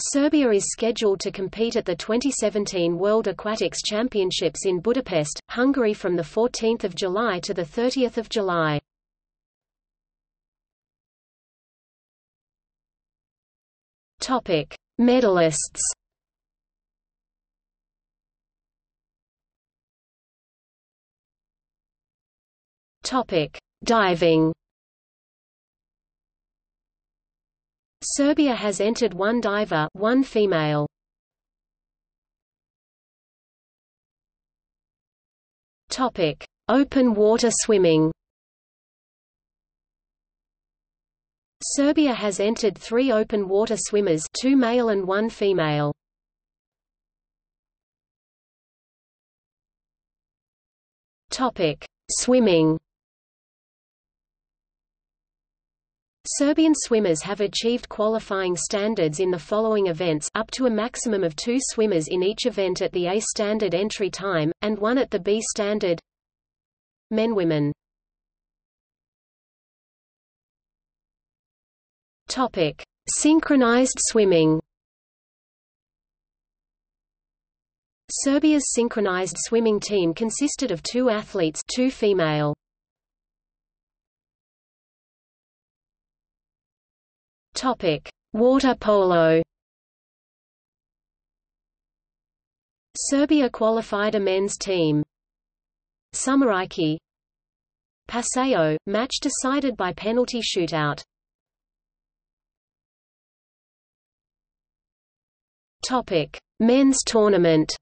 Serbia is scheduled to compete at the 2017 World Aquatics Championships in Budapest, Hungary from 14 July to 30 July. Topic: Medalists. Topic: Diving. Serbia has entered one diver, one female. Topic: Open water swimming. Serbia has entered three open water swimmers two male and one female. Topic: Swimming. Serbian swimmers have achieved qualifying standards in the following events up to a maximum of two swimmers in each event at the A standard entry time, and one at the B standard Men-Women Topic: Synchronized swimming. Serbia's synchronized swimming team consisted of two athletes, two female. Topic: Water polo. Serbia qualified a men's team. Sumariki Paseo, match decided by penalty shootout. Topic: Men's tournament.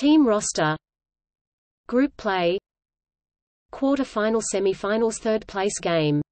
Team roster. Group play. Quarter-final semi-finals third place game